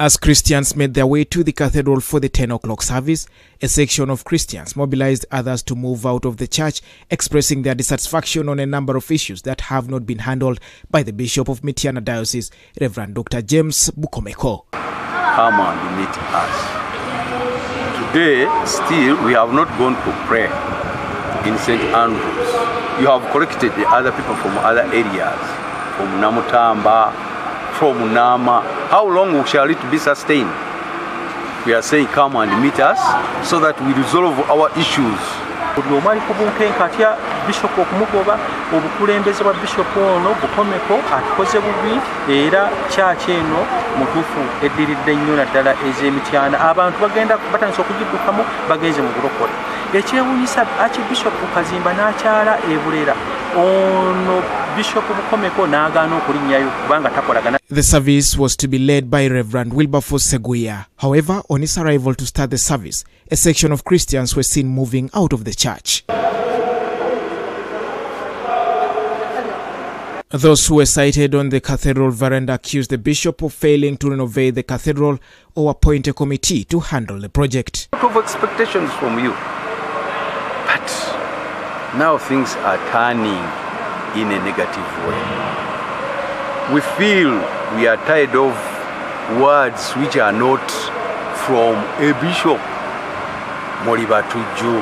As Christians made their way to the cathedral for the 10 o'clock service, a section of Christians mobilized others to move out of the church, expressing their dissatisfaction on a number of issues that have not been handled by the Bishop of Mityana Diocese, Reverend Dr. James Bukomeko. Come and meet us. Today, still, we have not gone to pray in St. Andrews. You have collected the other people from other areas, from Namutamba, from Nama. How long shall it be sustained? We are saying come and meet us so that we resolve our issues. buli omu ali ku bunkenke atya bishopu okumugoba obukulembeze bwa bishopu ono bukomeko atukoze bubi era kyaki eno mutuufu eddiridde nnyo naddala ez'emityana abantu bagenda batandisa okugiddukamu bagenze mu bulokole ekyewuunyisa akibishopu kazimba n'akyala ebulera ono bishopu bukomeko n'agaana okulinnyayo kubanga takolagana The service was to be led by Reverend Wilberforce Seguya. However, on his arrival to start the service, a section of Christians were seen moving out of the church. Those who were sighted on the cathedral veranda accused the bishop of failing to renovate the cathedral or appoint a committee to handle the project. A lot of expectations from you. But now things are turning in a negative way. We feel we are tired of words which are not from a bishop. Moriba Moribatuju,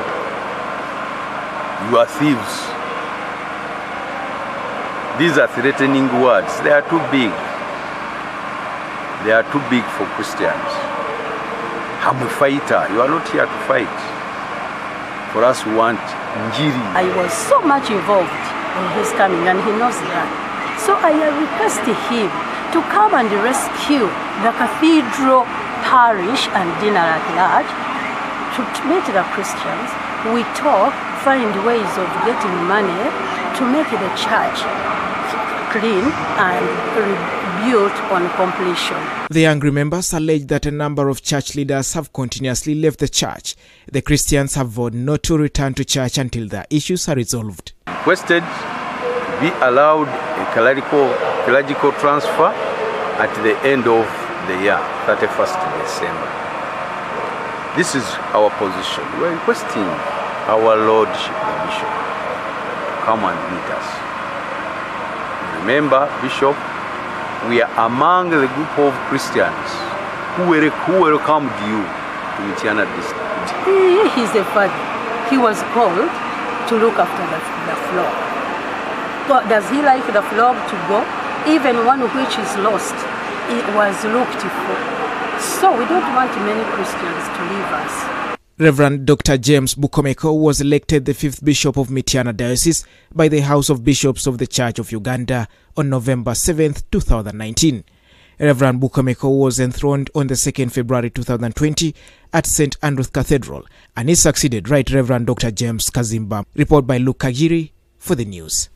you are thieves. These are threatening words. They are too big. They are too big for Christians. I'm a fighter. You are not here to fight. For us, we want Njiri. I was so much involved in his coming, and he knows that. So I requested him to come and rescue the cathedral parish and dinner at large to meet the Christians. We talk, find ways of getting money to make the church clean and rebuilt on completion. The angry members allege that a number of church leaders have continuously left the church. The Christians have vowed not to return to church until their issues are resolved. Requested be allowed a clerical, clerical transfer at the end of the year, 31st December. This is our position. We are requesting our Lordship, the Bishop, to come and meet us. Remember, Bishop, we are among the group of Christians who, wel- who welcomed you to Mityana district. He, he's a father. He was called to look after the, the flock. But does he like the flock to go? Even one which is lost, it was looked for. So we don't want many Christians to leave us. Reverend Dr. James Bukomeko was elected the fifth bishop of Mityana Diocese by the House of Bishops of the Church of Uganda on November 7, 2019. Reverend Bukomeko was enthroned on the 2nd February 2020 at St. Andrews Cathedral and he succeeded Right Reverend Dr. James Kazimba. Report by Luke Kagiri for the news.